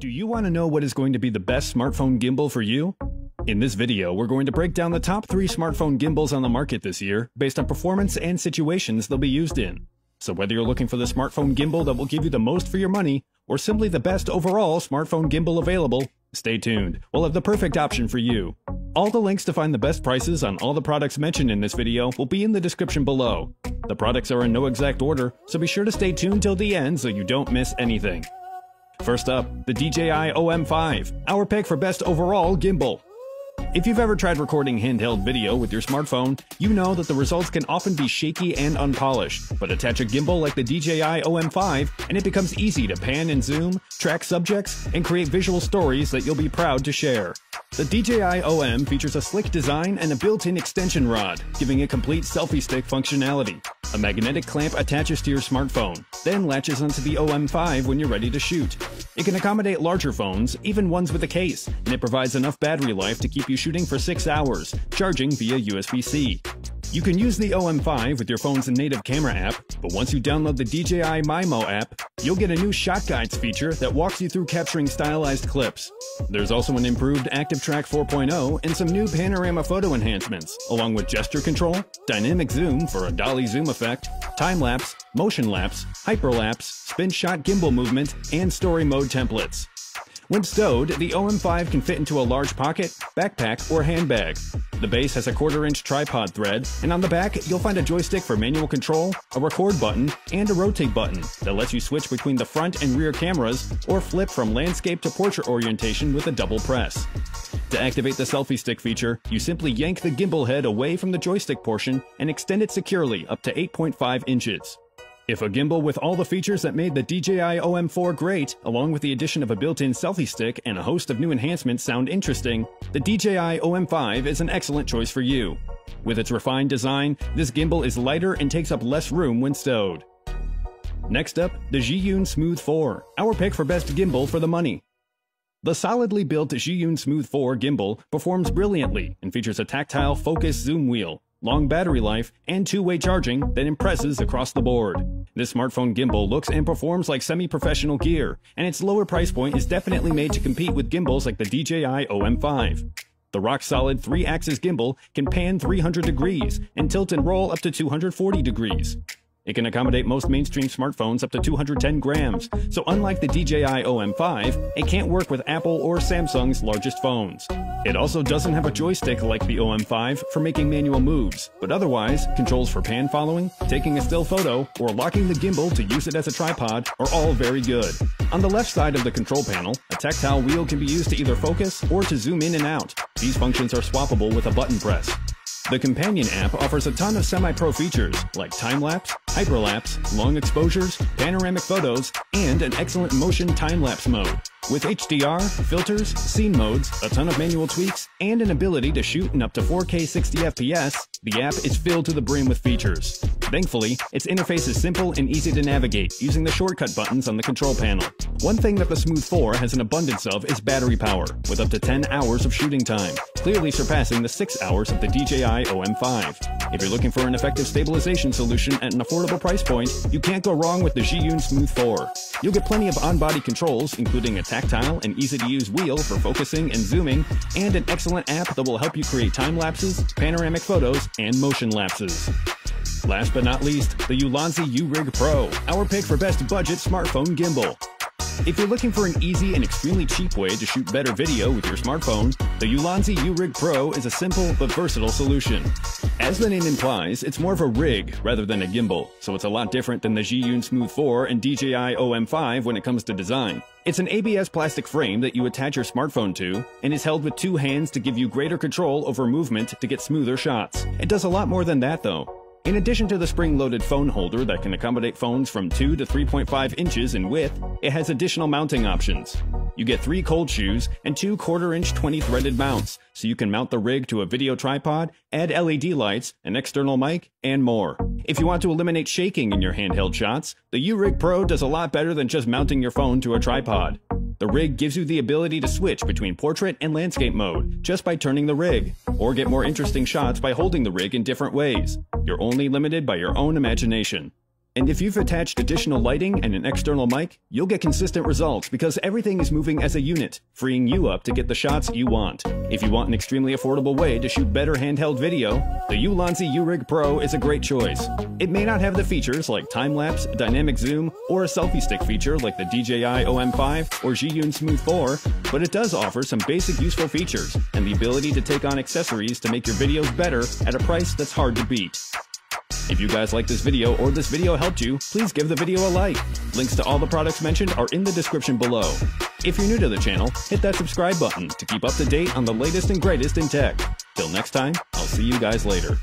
Do you want to know what is going to be the best smartphone gimbal for you? In this video, we're going to break down the top 3 smartphone gimbals on the market this year, based on performance and situations they'll be used in. So whether you're looking for the smartphone gimbal that will give you the most for your money, or simply the best overall smartphone gimbal available, stay tuned. We'll have the perfect option for you. All the links to find the best prices on all the products mentioned in this video will be in the description below. The products are in no exact order, so be sure to stay tuned till the end so you don't miss anything. First up, the DJI OM5, our pick for best overall gimbal. If you've ever tried recording handheld video with your smartphone, you know that the results can often be shaky and unpolished, but attach a gimbal like the DJI OM5 and it becomes easy to pan and zoom, track subjects, and create visual stories that you'll be proud to share. The DJI OM features a slick design and a built-in extension rod, giving it complete selfie stick functionality. A magnetic clamp attaches to your smartphone, then latches onto the OM5 when you're ready to shoot. It can accommodate larger phones, even ones with a case, and it provides enough battery life to keep you shooting for 6 hours, charging via USB-C. You can use the OM5 with your phone's native camera app, but once you download the DJI Mimo app, you'll get a new shot guides feature that walks you through capturing stylized clips. There's also an improved Active Track 4.0 and some new panorama photo enhancements, along with gesture control, dynamic zoom for a dolly zoom effect, time lapse, motion lapse, hyperlapse, spin shot gimbal movement, and story mode templates. When stowed, the OM5 can fit into a large pocket, backpack, or handbag. The base has a quarter inch tripod thread, and on the back, you'll find a joystick for manual control, a record button, and a rotate button that lets you switch between the front and rear cameras or flip from landscape to portrait orientation with a double press. To activate the selfie stick feature, you simply yank the gimbal head away from the joystick portion and extend it securely up to 8.5 inches. If a gimbal with all the features that made the DJI OM4 great, along with the addition of a built-in selfie stick and a host of new enhancements sound interesting, the DJI OM5 is an excellent choice for you. With its refined design, this gimbal is lighter and takes up less room when stowed. Next up, the Zhiyun Smooth 4, our pick for best gimbal for the money. The solidly built Zhiyun Smooth 4 gimbal performs brilliantly and features a tactile focus zoom wheel, long battery life, and two-way charging that impresses across the board. This smartphone gimbal looks and performs like semi-professional gear, and its lower price point is definitely made to compete with gimbals like the DJI OM5. The rock-solid 3-axis gimbal can pan 300 degrees and tilt and roll up to 240 degrees. It can accommodate most mainstream smartphones up to 210 grams, so unlike the DJI OM5, it can't work with Apple or Samsung's largest phones. It also doesn't have a joystick like the OM5 for making manual moves, but otherwise, controls for pan following, taking a still photo, or locking the gimbal to use it as a tripod are all very good. On the left side of the control panel, a tactile wheel can be used to either focus or to zoom in and out. These functions are swappable with a button press. The companion app offers a ton of semi-pro features like time-lapse, hyperlapse, long exposures, panoramic photos, and an excellent motion time-lapse mode. With HDR, filters, scene modes, a ton of manual tweaks, and an ability to shoot in up to 4K 60fps, the app is filled to the brim with features. Thankfully, its interface is simple and easy to navigate using the shortcut buttons on the control panel. One thing that the Smooth 4 has an abundance of is battery power, with up to 10 hours of shooting time, clearly surpassing the 6 hours of the DJI OM5. If you're looking for an effective stabilization solution at an affordable price point, you can't go wrong with the Zhiyun Smooth 4. You'll get plenty of on-body controls, including a tactile and easy-to-use wheel for focusing and zooming, and an excellent app that will help you create time lapses, panoramic photos, and motion lapses. Last but not least, the Ulanzi U-Rig Pro, our pick for best budget smartphone gimbal. If you're looking for an easy and extremely cheap way to shoot better video with your smartphone, the Ulanzi U-Rig Pro is a simple but versatile solution. As the name implies, it's more of a rig rather than a gimbal, so it's a lot different than the Zhiyun Smooth 4 and DJI OM5 when it comes to design. It's an ABS plastic frame that you attach your smartphone to, and is held with two hands to give you greater control over movement to get smoother shots. It does a lot more than that though. In addition to the spring-loaded phone holder that can accommodate phones from 2 to 3.5 inches in width, it has additional mounting options. You get three cold shoes and two quarter-inch 20-threaded mounts, so you can mount the rig to a video tripod, add LED lights, an external mic, and more. If you want to eliminate shaking in your handheld shots, the U-Rig Pro does a lot better than just mounting your phone to a tripod. The rig gives you the ability to switch between portrait and landscape mode just by turning the rig, or get more interesting shots by holding the rig in different ways. You're only limited by your own imagination. And if you've attached additional lighting and an external mic, you'll get consistent results because everything is moving as a unit, freeing you up to get the shots you want. If you want an extremely affordable way to shoot better handheld video, the Ulanzi Urig Pro is a great choice. It may not have the features like time-lapse, dynamic zoom, or a selfie stick feature like the DJI OM5 or Zhiyun Smooth 4, but it does offer some basic useful features and the ability to take on accessories to make your videos better at a price that's hard to beat. If you guys like this video or this video helped you, please give the video a like. Links to all the products mentioned are in the description below. If you're new to the channel, hit that subscribe button to keep up to date on the latest and greatest in tech. Till next time, I'll see you guys later.